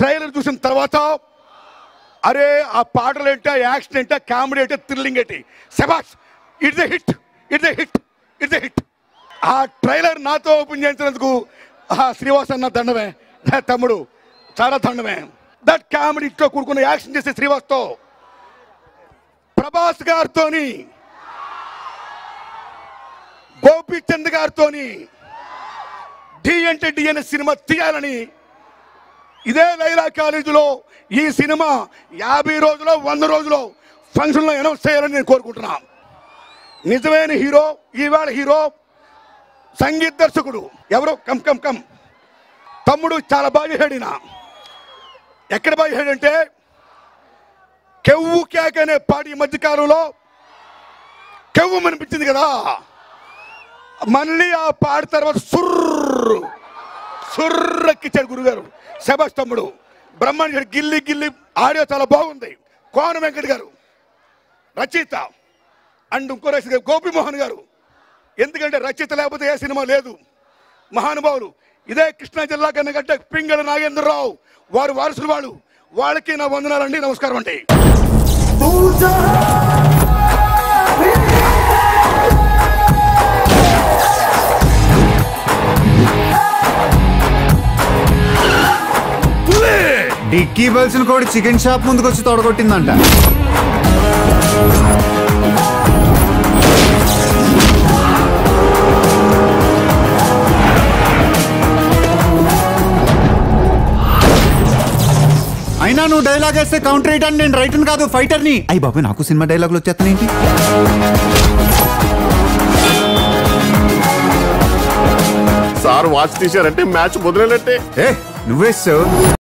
Trailer చూసిన తర్వాత అరే ఆ పాటలు ఏంట యాక్షన్ ఏంట కామెడీ ఏంటో థ్రిల్లింగ్ ఏంటి? శబాష్ it's a hit it's a hit it's a hit. ఆ ట్రైలర్ నాతో ఓపెన్ చేయించినందుకు ఆ శ్రీవాస్ అన్న దండమే. నా తమ్ముడు చాలా దండమే. దట్ కామెడీతో కూడుకున్న యాక్షన్ చేసే శ్రీవాస్తో ప్రభాస్ గారితోని గోపీచంద్ గారితోని డి అంటే డి అనే సినిమా తీయాలని ఇదే లైలా కాలేజీలో ఈ సినిమా యాభై రోజులు వంద రోజులు ఫంక్షన్లో అనౌన్స్ చేయాలని నేను కోరుకుంటున్నా. నిజమైన హీరో ఈవేళ హీరో సంగీత దర్శకుడు. ఎవరు? Come come come. తమ్ముడు చాలా బాగా చేశాడు ఎక్కడ బాగా చేశాడంటే కెవ్వు కేక్ అనే పాట ఈ మధ్యకాలంలో కెవ్వు అనిపించింది కదా. మళ్ళీ ఆ పాట తర్వాత సుర్రు. సుర్రెక్కిచ్చాడు గురుగారు. శబస్తమ్ముడు బ్రహ్మాండ గిల్లి గిల్లి ఆడియో చాలా బాగుంది. కోన వెంకట్ గారు. రచయిత. అండ్ ఇంకో రచయిత గోపిమోహన్ గారు. ఎందుకంటే రచయిత లేకపోతే ఏ సినిమా లేదు. మహానుభావులు. ఇదే కృష్ణా జిల్లా కన్నగడ్డ పింగళ నాగేంద్రరావు వారు వారసులు వాళ్ళు. వాళ్ళకి నా వందనాలండి నమస్కారం అండి. డిక్కీ బల్సిన కోడి చికెన్ షాప్ ముందుకు వచ్చి తొడగొట్టిందంట. అయినా నువ్వు డైలాగ్ వేస్తే కౌంటర్ రైటర్ నేను రైటర్ కాదు ఫైటర్ని అయ్యి బాబాయ్ నాకు సినిమా డైలాగులు వచ్చేస్తానేంటి సార్ వాచ్ తీశారంటే మ్యాచ్ మొదలైనట్టే. ఏ నువ్వేస్తావు